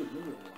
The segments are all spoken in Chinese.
有没有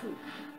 付。